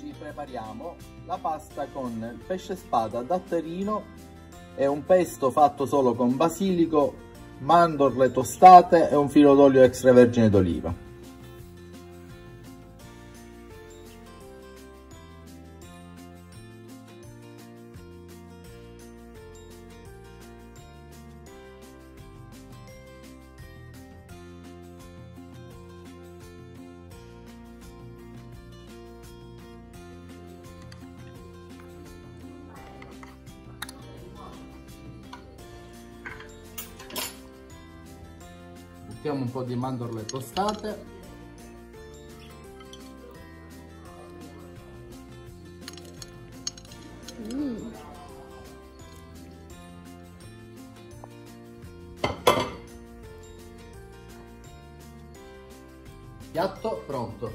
quindi prepariamo la pasta con pesce spada datterino e un pesto fatto solo con basilico, mandorle tostate e un filo d'olio extravergine d'oliva. Mettiamo un po' di mandorle tostate mm. piatto pronto